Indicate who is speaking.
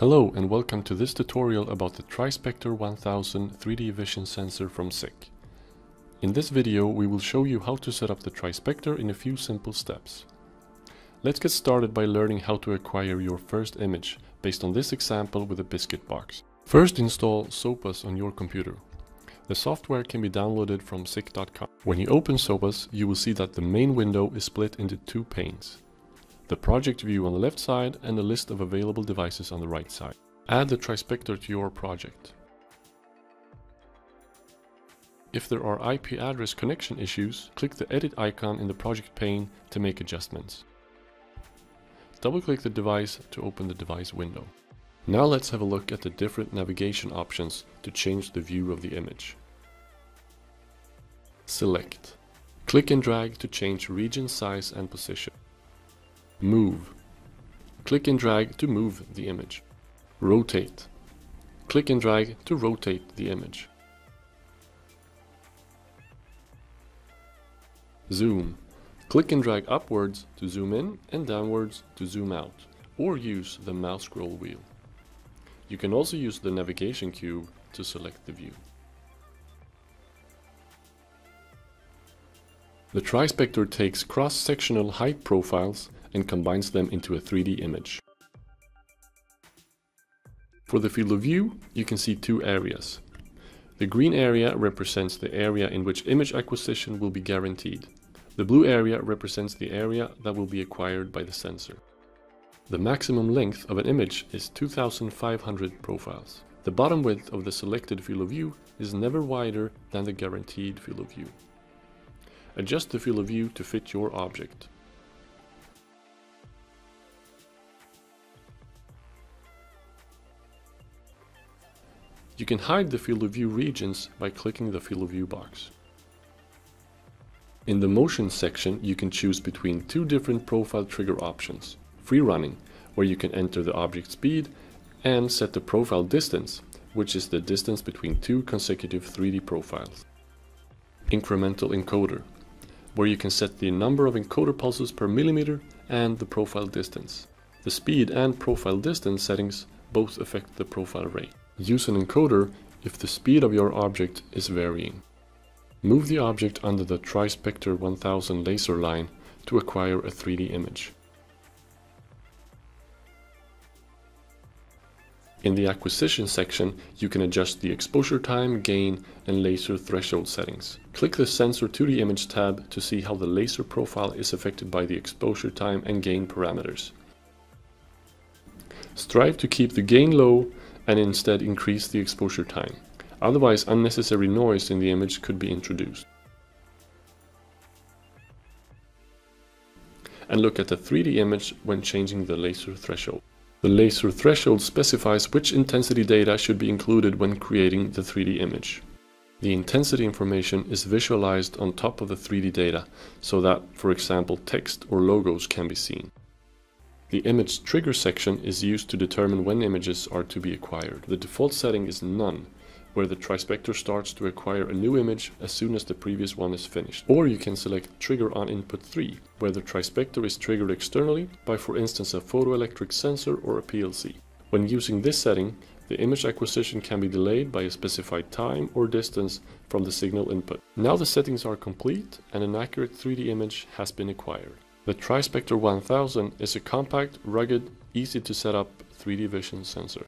Speaker 1: Hello and welcome to this tutorial about the Trispector 1000 3D vision sensor from SICK. In this video we will show you how to set up the Trispector in a few simple steps. Let's get started by learning how to acquire your first image based on this example with a biscuit box. First install Sopas on your computer. The software can be downloaded from sick.com. When you open Sopas, you will see that the main window is split into two panes. The project view on the left side and a list of available devices on the right side. Add the Trispector to your project. If there are IP address connection issues, click the edit icon in the project pane to make adjustments. Double-click the device to open the device window. Now let's have a look at the different navigation options to change the view of the image. Select. Click and drag to change region size and position. Move. Click and drag to move the image. Rotate. Click and drag to rotate the image. Zoom. Click and drag upwards to zoom in and downwards to zoom out, or use the mouse scroll wheel. You can also use the navigation cube to select the view. The Trispector takes cross-sectional height profiles and combines them into a 3D image. For the field of view, you can see two areas. The green area represents the area in which image acquisition will be guaranteed. The blue area represents the area that will be acquired by the sensor. The maximum length of an image is 2500 profiles. The bottom width of the selected field of view is never wider than the guaranteed field of view. Adjust the field of view to fit your object. You can hide the field of view regions by clicking the field of view box. In the motion section, you can choose between two different profile trigger options free running, where you can enter the object speed, and set the profile distance, which is the distance between two consecutive 3D profiles. Incremental encoder, where you can set the number of encoder pulses per millimeter and the profile distance. The speed and profile distance settings both affect the profile rate. Use an encoder if the speed of your object is varying. Move the object under the Trispector 1000 laser line to acquire a 3D image. In the acquisition section, you can adjust the exposure time, gain, and laser threshold settings. Click the Sensor to the Image tab to see how the laser profile is affected by the exposure time and gain parameters. Strive to keep the gain low and instead increase the exposure time. Otherwise, unnecessary noise in the image could be introduced. And look at the 3D image when changing the laser threshold. The laser threshold specifies which intensity data should be included when creating the 3D image. The intensity information is visualized on top of the 3D data so that, for example, text or logos can be seen. The image trigger section is used to determine when images are to be acquired. The default setting is none, where the Trispector starts to acquire a new image as soon as the previous one is finished. Or you can select Trigger on Input 3, where the Trispector is triggered externally by for instance a photoelectric sensor or a PLC. When using this setting, the image acquisition can be delayed by a specified time or distance from the signal input. Now the settings are complete and an accurate 3D image has been acquired. The Trispector 1000 is a compact, rugged, easy to set up 3D vision sensor.